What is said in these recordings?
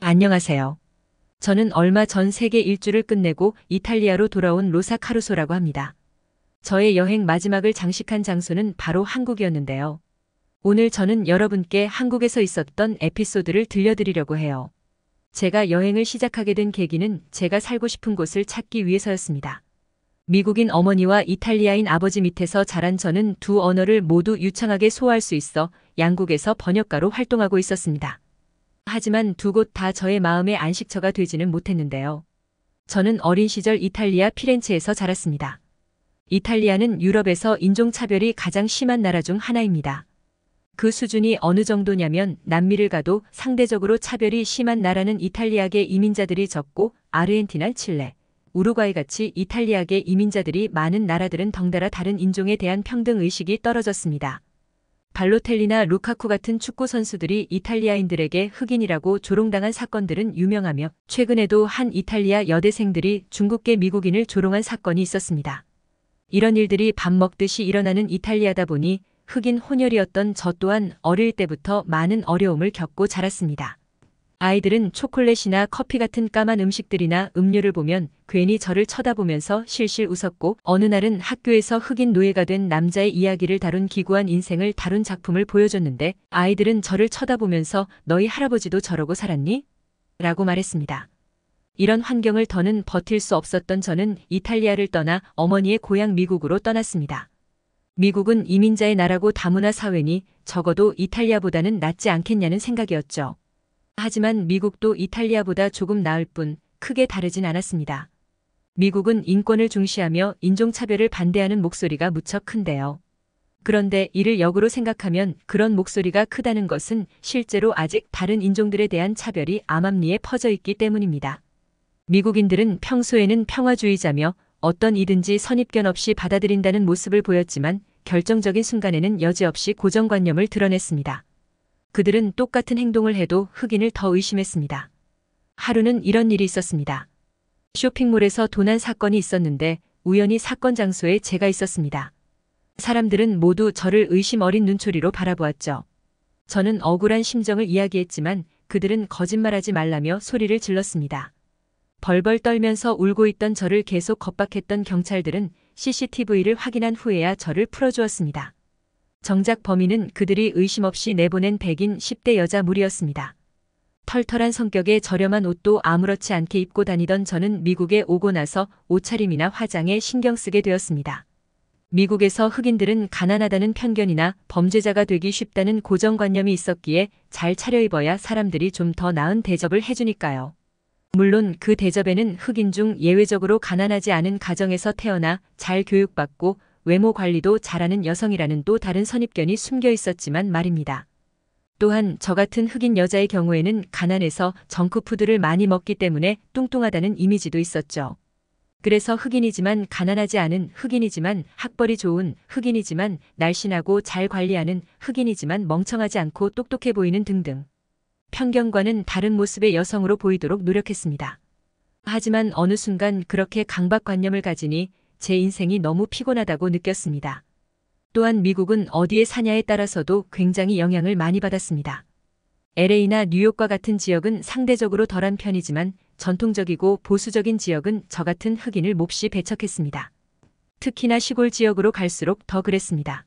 안녕하세요. 저는 얼마 전 세계 일주를 끝내고 이탈리아로 돌아온 로사 카루소라고 합니다. 저의 여행 마지막을 장식한 장소는 바로 한국이었는데요. 오늘 저는 여러분께 한국에서 있었던 에피소드를 들려드리려고 해요. 제가 여행을 시작하게 된 계기는 제가 살고 싶은 곳을 찾기 위해서였습니다. 미국인 어머니와 이탈리아인 아버지 밑에서 자란 저는 두 언어를 모두 유창하게 소화할 수 있어 양국에서 번역가로 활동하고 있었습니다. 하지만 두 곳 다 저의 마음의 안식처가 되지는 못했는데요. 저는 어린 시절 이탈리아 피렌체에서 자랐습니다. 이탈리아는 유럽에서 인종차별이 가장 심한 나라 중 하나입니다. 그 수준이 어느 정도냐면 남미를 가도 상대적으로 차별이 심한 나라는 이탈리아계 이민자들이 적고 아르헨티나, 칠레, 우루과이 같이 이탈리아계 이민자들이 많은 나라들은 덩달아 다른 인종에 대한 평등 의식이 떨어졌습니다. 발로텔리나 루카쿠 같은 축구 선수들이 이탈리아인들에게 흑인이라고 조롱당한 사건들은 유명하며 최근에도 한 이탈리아 여대생들이 중국계 미국인을 조롱한 사건이 있었습니다. 이런 일들이 밥 먹듯이 일어나는 이탈리아다 보니 흑인 혼혈이었던 저 또한 어릴 때부터 많은 어려움을 겪고 자랐습니다. 아이들은 초콜릿이나 커피 같은 까만 음식들이나 음료를 보면 괜히 저를 쳐다보면서 실실 웃었고 어느 날은 학교에서 흑인 노예가 된 남자의 이야기를 다룬 기구한 인생을 다룬 작품을 보여줬는데 아이들은 저를 쳐다보면서 너희 할아버지도 저러고 살았니? 라고 말했습니다. 이런 환경을 더는 버틸 수 없었던 저는 이탈리아를 떠나 어머니의 고향 미국으로 떠났습니다. 미국은 이민자의 나라고 다문화 사회니 적어도 이탈리아보다는 낫지 않겠냐는 생각이었죠. 하지만 미국도 이탈리아보다 조금 나을 뿐 크게 다르진 않았습니다. 미국은 인권을 중시하며 인종차별을 반대하는 목소리가 무척 큰데요. 그런데 이를 역으로 생각하면 그런 목소리가 크다는 것은 실제로 아직 다른 인종들에 대한 차별이 암암리에 퍼져 있기 때문입니다. 미국인들은 평소에는 평화주의자며 어떤 이든지 선입견 없이 받아들인다는 모습을 보였지만 결정적인 순간에는 여지없이 고정관념을 드러냈습니다. 그들은 똑같은 행동을 해도 흑인을 더 의심했습니다. 하루는 이런 일이 있었습니다. 쇼핑몰에서 도난 사건이 있었는데 우연히 사건 장소에 제가 있었습니다. 사람들은 모두 저를 의심 어린 눈초리로 바라보았죠. 저는 억울한 심정을 이야기했지만 그들은 거짓말하지 말라며 소리를 질렀습니다. 벌벌 떨면서 울고 있던 저를 계속 겁박했던 경찰들은 CCTV를 확인한 후에야 저를 풀어주었습니다. 정작 범인은 그들이 의심 없이 내보낸 백인 10대 여자 무리였습니다. 털털한 성격에 저렴한 옷도 아무렇지 않게 입고 다니던 저는 미국에 오고 나서 옷차림이나 화장에 신경 쓰게 되었습니다. 미국에서 흑인들은 가난하다는 편견이나 범죄자가 되기 쉽다는 고정관념이 있었기에 잘 차려입어야 사람들이 좀 더 나은 대접을 해주니까요. 물론 그 대접에는 흑인 중 예외적으로 가난하지 않은 가정에서 태어나 잘 교육받고 외모 관리도 잘하는 여성이라는 또 다른 선입견이 숨겨 있었지만 말입니다. 또한 저 같은 흑인 여자의 경우에는 가난해서 정크푸드를 많이 먹기 때문에 뚱뚱하다는 이미지도 있었죠. 그래서 흑인이지만 가난하지 않은 흑인이지만 학벌이 좋은 흑인이지만 날씬하고 잘 관리하는 흑인이지만 멍청하지 않고 똑똑해 보이는 등등. 편견과는 다른 모습의 여성으로 보이도록 노력했습니다. 하지만 어느 순간 그렇게 강박관념을 가지니 제 인생이 너무 피곤하다고 느꼈습니다. 또한 미국은 어디에 사냐에 따라서도 굉장히 영향을 많이 받았습니다. LA나 뉴욕과 같은 지역은 상대적으로 덜한 편이지만 전통적이고 보수적인 지역은 저 같은 흑인을 몹시 배척했습니다. 특히나 시골 지역으로 갈수록 더 그랬습니다.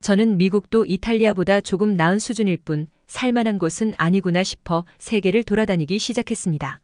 저는 미국도 이탈리아보다 조금 나은 수준일 뿐 살만한 곳은 아니구나 싶어 세계를 돌아다니기 시작했습니다.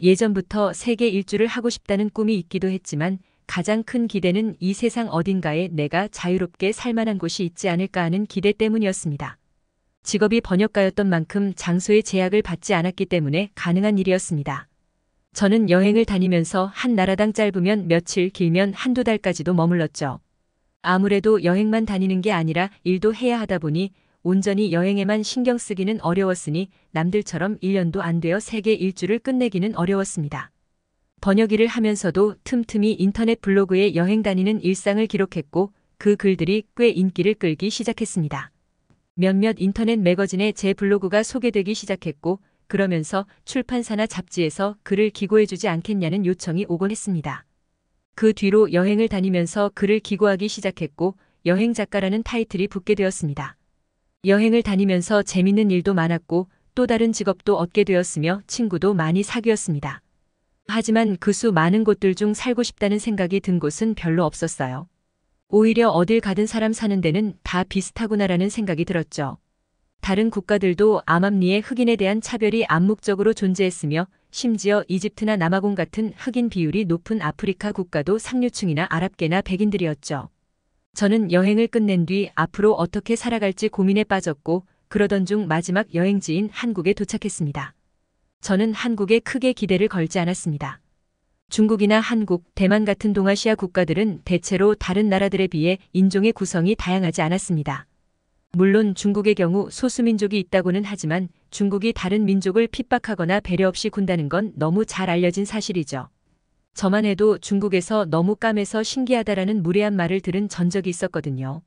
예전부터 세계 일주를 하고 싶다는 꿈이 있기도 했지만 가장 큰 기대는 이 세상 어딘가에 내가 자유롭게 살만한 곳이 있지 않을까 하는 기대 때문이었습니다. 직업이 번역가였던 만큼 장소의 제약을 받지 않았기 때문에 가능한 일이었습니다. 저는 여행을 다니면서 한 나라당 짧으면 며칠 길면 한두 달까지도 머물렀죠. 아무래도 여행만 다니는 게 아니라 일도 해야 하다 보니 온전히 여행에만 신경 쓰기는 어려웠으니 남들처럼 1년도 안 되어 세계 일주를 끝내기는 어려웠습니다. 번역 일을 하면서도 틈틈이 인터넷 블로그에 여행 다니는 일상을 기록했고 그 글들이 꽤 인기를 끌기 시작했습니다. 몇몇 인터넷 매거진에 제 블로그가 소개되기 시작했고 그러면서 출판사나 잡지에서 글을 기고해주지 않겠냐는 요청이 오곤 했습니다. 그 뒤로 여행을 다니면서 글을 기고하기 시작했고 여행 작가라는 타이틀이 붙게 되었습니다. 여행을 다니면서 재밌는 일도 많았고 또 다른 직업도 얻게 되었으며 친구도 많이 사귀었습니다. 하지만 그 수 많은 곳들 중 살고 싶다는 생각이 든 곳은 별로 없었어요. 오히려 어딜 가든 사람 사는 데는 다 비슷하구나라는 생각이 들었죠. 다른 국가들도 암암리의 흑인에 대한 차별이 암묵적으로 존재했으며 심지어 이집트나 남아공 같은 흑인 비율이 높은 아프리카 국가도 상류층이나 아랍계나 백인들이었죠. 저는 여행을 끝낸 뒤 앞으로 어떻게 살아갈지 고민에 빠졌고 그러던 중 마지막 여행지인 한국에 도착했습니다. 저는 한국에 크게 기대를 걸지 않았습니다. 중국이나 한국, 대만 같은 동아시아 국가들은 대체로 다른 나라들에 비해 인종의 구성이 다양하지 않았습니다. 물론 중국의 경우 소수민족이 있다고는 하지만 중국이 다른 민족을 핍박하거나 배려 없이 군다는 건 너무 잘 알려진 사실이죠. 저만 해도 중국에서 너무 까매서 신기하다라는 무례한 말을 들은 전적이 있었거든요.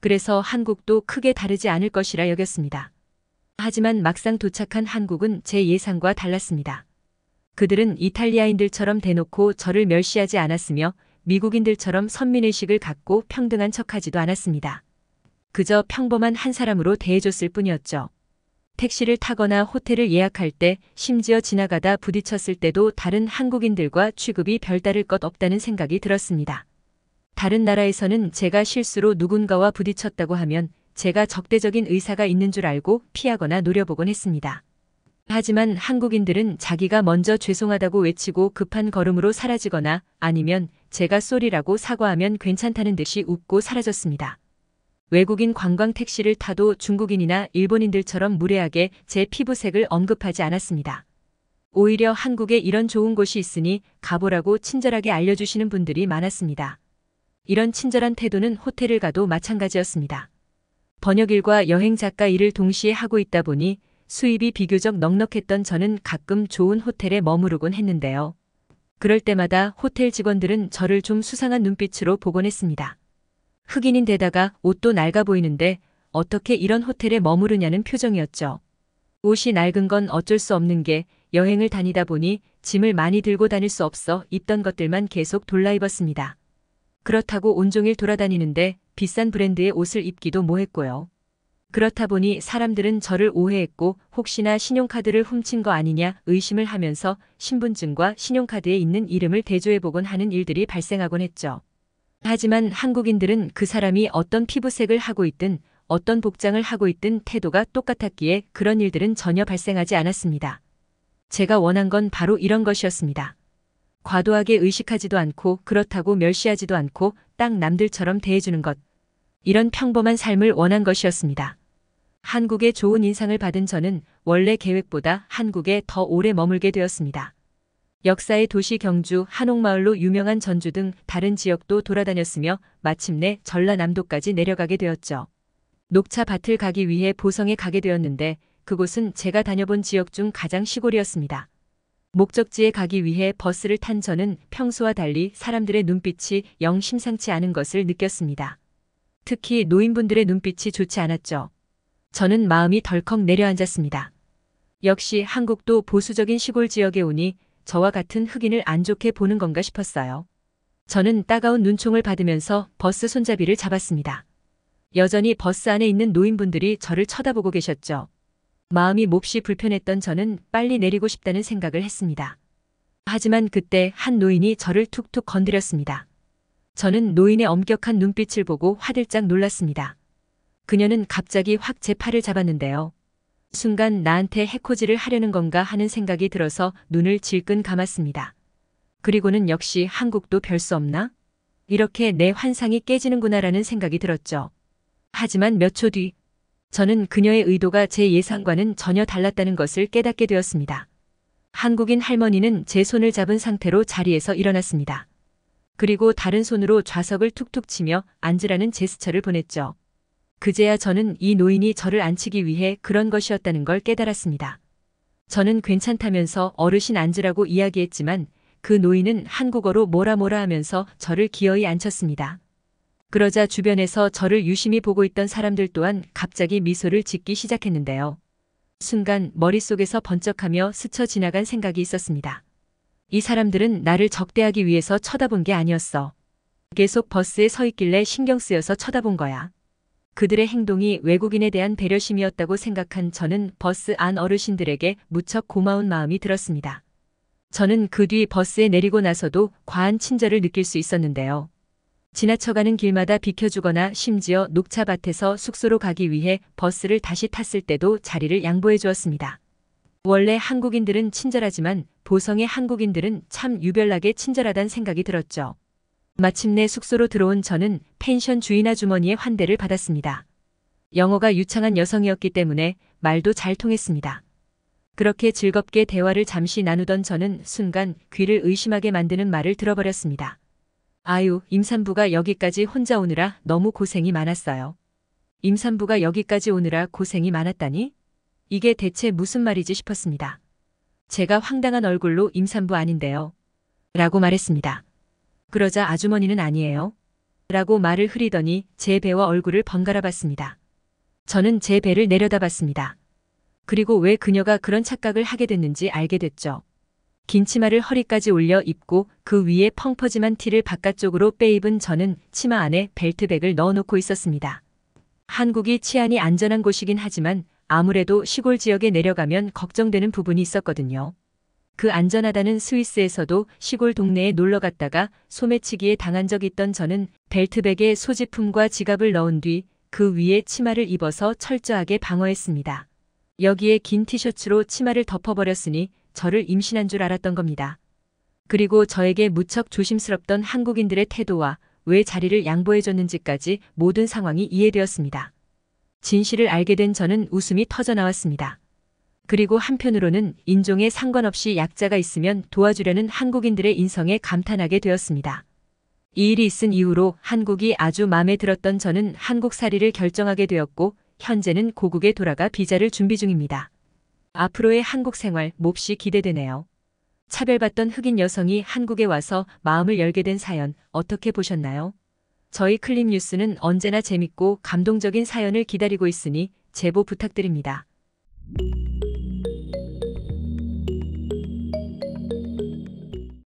그래서 한국도 크게 다르지 않을 것이라 여겼습니다. 하지만 막상 도착한 한국은 제 예상과 달랐습니다. 그들은 이탈리아인들처럼 대놓고 저를 멸시하지 않았으며 미국인들처럼 선민의식을 갖고 평등한 척하지도 않았습니다. 그저 평범한 한 사람으로 대해줬을 뿐이었죠. 택시를 타거나 호텔을 예약할 때 심지어 지나가다 부딪혔을 때도 다른 한국인들과 취급이 별다를 것 없다는 생각이 들었습니다. 다른 나라에서는 제가 실수로 누군가와 부딪혔다고 하면 제가 적대적인 의사가 있는 줄 알고 피하거나 노려보곤 했습니다. 하지만 한국인들은 자기가 먼저 죄송하다고 외치고 급한 걸음으로 사라지거나 아니면 제가 쏘리라고 사과하면 괜찮다는 듯이 웃고 사라졌습니다. 외국인 관광 택시를 타도 중국인이나 일본인들처럼 무례하게 제 피부색을 언급하지 않았습니다. 오히려 한국에 이런 좋은 곳이 있으니 가보라고 친절하게 알려주시는 분들이 많았습니다. 이런 친절한 태도는 호텔을 가도 마찬가지였습니다. 번역 일과 여행 작가 일을 동시에 하고 있다 보니 수입이 비교적 넉넉했던 저는 가끔 좋은 호텔에 머무르곤 했는데요. 그럴 때마다 호텔 직원들은 저를 좀 수상한 눈빛으로 보곤 했습니다. 흑인인데다가 옷도 낡아 보이는데 어떻게 이런 호텔에 머무르냐는 표정이었죠. 옷이 낡은 건 어쩔 수 없는 게 여행을 다니다 보니 짐을 많이 들고 다닐 수 없어 입던 것들만 계속 돌라 입었습니다. 그렇다고 온종일 돌아다니는데 비싼 브랜드의 옷을 입기도 뭐했고요. 그렇다 보니 사람들은 저를 오해했고 혹시나 신용카드를 훔친 거 아니냐 의심을 하면서 신분증과 신용카드에 있는 이름을 대조해보곤 하는 일들이 발생하곤 했죠. 하지만 한국인들은 그 사람이 어떤 피부색을 하고 있든 어떤 복장을 하고 있든 태도가 똑같았기에 그런 일들은 전혀 발생하지 않았습니다. 제가 원한 건 바로 이런 것이었습니다. 과도하게 의식하지도 않고 그렇다고 멸시하지도 않고 딱 남들처럼 대해주는 것. 이런 평범한 삶을 원한 것이었습니다. 한국의 좋은 인상을 받은 저는 원래 계획보다 한국에 더 오래 머물게 되었습니다. 역사의 도시 경주, 한옥마을로 유명한 전주 등 다른 지역도 돌아다녔으며 마침내 전라남도까지 내려가게 되었죠. 녹차 밭을 가기 위해 보성에 가게 되었는데 그곳은 제가 다녀본 지역 중 가장 시골이었습니다. 목적지에 가기 위해 버스를 탄 저는 평소와 달리 사람들의 눈빛이 영 심상치 않은 것을 느꼈습니다. 특히 노인분들의 눈빛이 좋지 않았죠. 저는 마음이 덜컥 내려앉았습니다. 역시 한국도 보수적인 시골 지역에 오니 저와 같은 흑인을 안 좋게 보는 건가 싶었어요. 저는 따가운 눈총을 받으면서 버스 손잡이를 잡았습니다. 여전히 버스 안에 있는 노인분들이 저를 쳐다보고 계셨죠. 마음이 몹시 불편했던 저는 빨리 내리고 싶다는 생각을 했습니다. 하지만 그때 한 노인이 저를 툭툭 건드렸습니다. 저는 노인의 엄격한 눈빛을 보고 화들짝 놀랐습니다. 그녀는 갑자기 확 제 팔을 잡았는데요. 순간 나한테 해코지를 하려는 건가 하는 생각이 들어서 눈을 질끈 감았습니다. 그리고는 역시 한국도 별 수 없나? 이렇게 내 환상이 깨지는구나라는 생각이 들었죠. 하지만 몇 초 뒤, 저는 그녀의 의도가 제 예상과는 전혀 달랐다는 것을 깨닫게 되었습니다. 한국인 할머니는 제 손을 잡은 상태로 자리에서 일어났습니다. 그리고 다른 손으로 좌석을 툭툭 치며 앉으라는 제스처를 보냈죠. 그제야 저는 이 노인이 저를 앉히기 위해 그런 것이었다는 걸 깨달았습니다. 저는 괜찮다면서 어르신 앉으라고 이야기했지만 그 노인은 한국어로 뭐라 뭐라 하면서 저를 기어이 앉혔습니다. 그러자 주변에서 저를 유심히 보고 있던 사람들 또한 갑자기 미소를 짓기 시작했는데요. 순간 머릿속에서 번쩍하며 스쳐 지나간 생각이 있었습니다. 이 사람들은 나를 적대하기 위해서 쳐다본 게 아니었어. 계속 버스에 서 있길래 신경 쓰여서 쳐다본 거야. 그들의 행동이 외국인에 대한 배려심이었다고 생각한 저는 버스 안 어르신들에게 무척 고마운 마음이 들었습니다. 저는 그 뒤 버스에 내리고 나서도 과한 친절을 느낄 수 있었는데요. 지나쳐가는 길마다 비켜주거나 심지어 녹차밭에서 숙소로 가기 위해 버스를 다시 탔을 때도 자리를 양보해 주었습니다. 원래 한국인들은 친절하지만 보성의 한국인들은 참 유별나게 친절하단 생각이 들었죠. 마침내 숙소로 들어온 저는 펜션 주인 아주머니의 환대를 받았습니다. 영어가 유창한 여성이었기 때문에 말도 잘 통했습니다. 그렇게 즐겁게 대화를 잠시 나누던 저는 순간 귀를 의심하게 만드는 말을 들어버렸습니다. 아유, 임산부가 여기까지 혼자 오느라 너무 고생이 많았어요. 임산부가 여기까지 오느라 고생이 많았다니? 이게 대체 무슨 말이지 싶었습니다. 제가 황당한 얼굴로 임산부 아닌데요. 라고 말했습니다. 그러자 아주머니는 아니에요. 라고 말을 흐리더니 제 배와 얼굴을 번갈아 봤습니다. 저는 제 배를 내려다 봤습니다. 그리고 왜 그녀가 그런 착각을 하게 됐는지 알게 됐죠. 긴 치마를 허리까지 올려 입고 그 위에 펑퍼짐한 티를 바깥쪽으로 빼입은 저는 치마 안에 벨트백을 넣어놓고 있었습니다. 한국이 치안이 안전한 곳이긴 하지만 아무래도 시골 지역에 내려가면 걱정되는 부분이 있었거든요. 그 안전하다는 스위스에서도 시골 동네에 놀러 갔다가 소매치기에 당한 적 있던 저는 벨트백에 소지품과 지갑을 넣은 뒤 그 위에 치마를 입어서 철저하게 방어했습니다. 여기에 긴 티셔츠로 치마를 덮어버렸으니 저를 임신한 줄 알았던 겁니다. 그리고 저에게 무척 조심스럽던 한국인들의 태도와 왜 자리를 양보해줬는지까지 모든 상황이 이해되었습니다. 진실을 알게 된 저는 웃음이 터져 나왔습니다. 그리고 한편으로는 인종에 상관없이 약자가 있으면 도와주려는 한국인들의 인성에 감탄하게 되었습니다. 이 일이 있은 이후로 한국이 아주 마음에 들었던 저는 한국살이를 결정하게 되었고 현재는 고국에 돌아가 비자를 준비 중입니다. 앞으로의 한국 생활 몹시 기대되네요. 차별받던 흑인 여성이 한국에 와서 마음을 열게 된 사연 어떻게 보셨나요? 저희 클립 뉴스는 언제나 재밌고 감동적인 사연을 기다리고 있으니 제보 부탁드립니다.